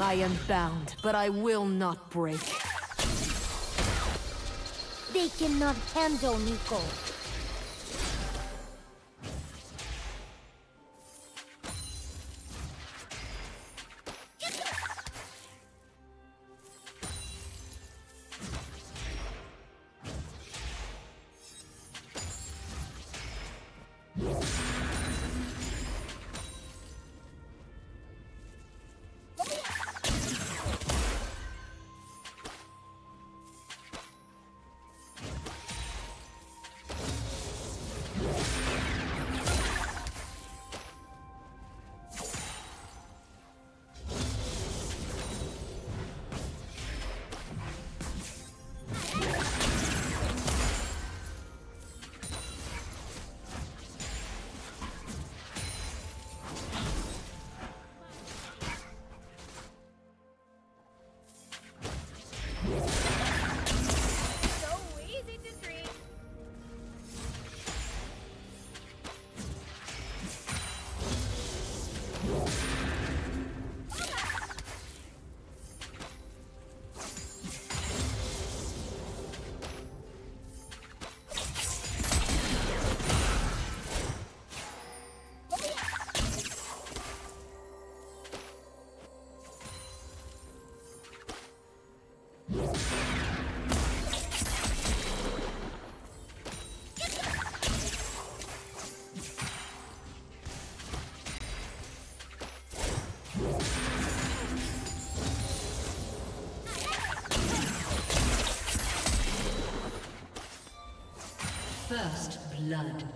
I am bound, but I will not break. They cannot handle Neeko. Blood.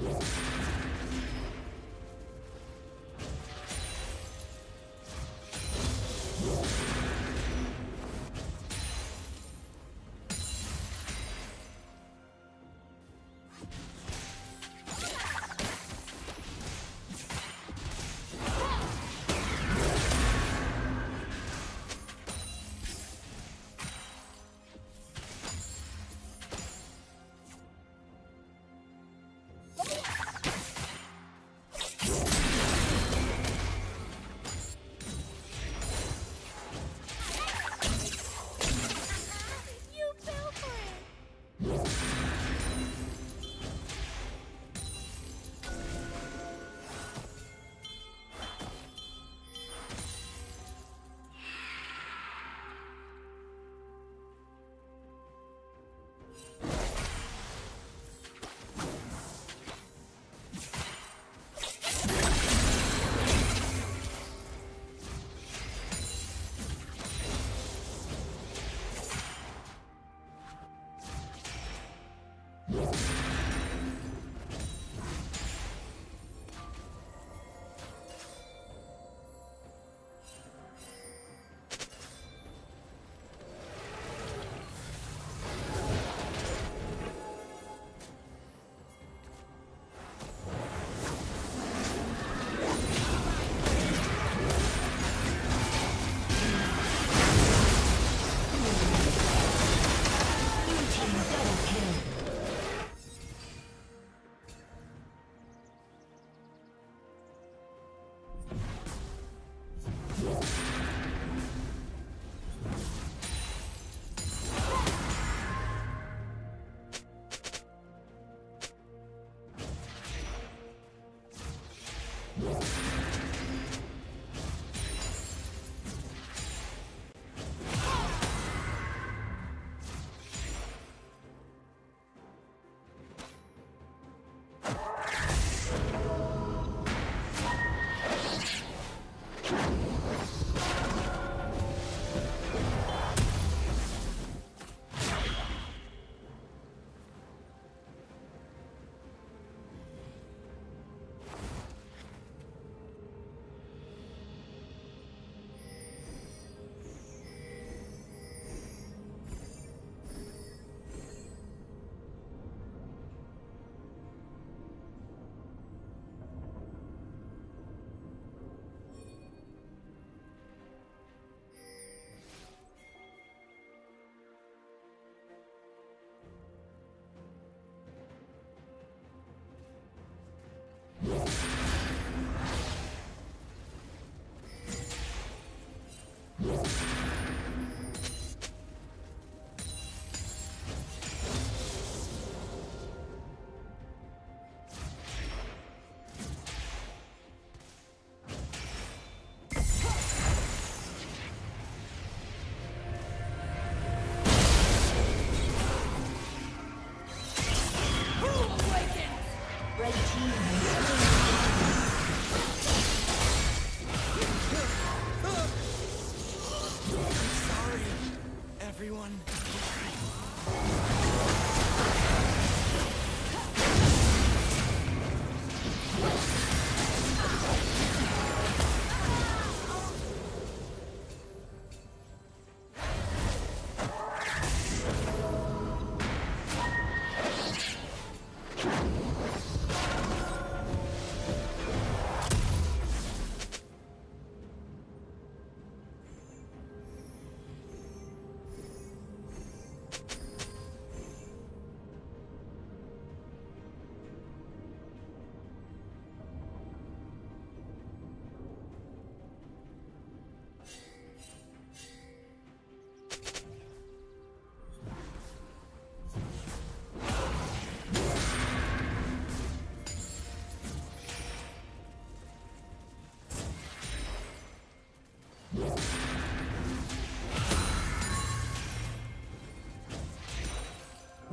you Yeah.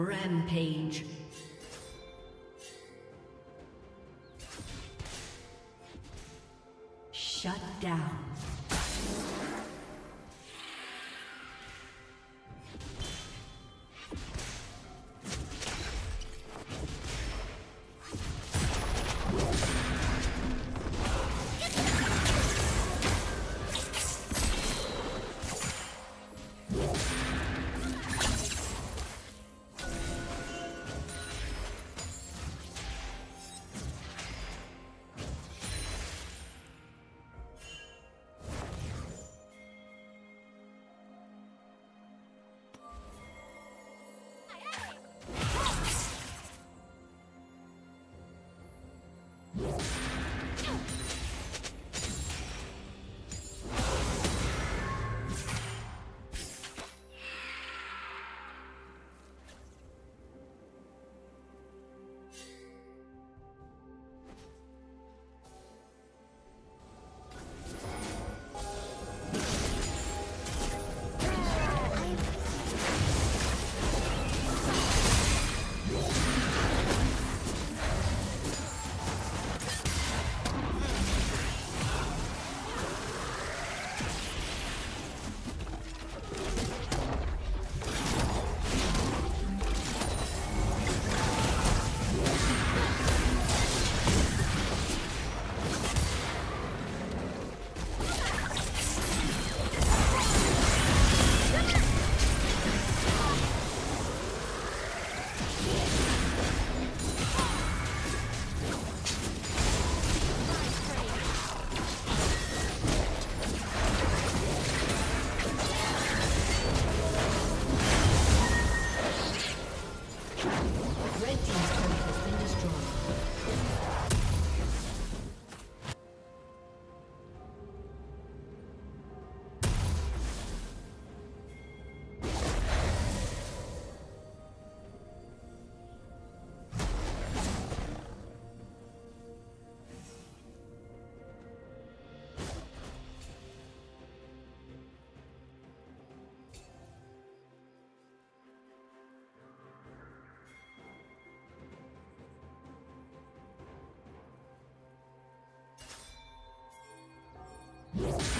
Rampage. Shut down. Yeah.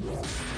Yeah.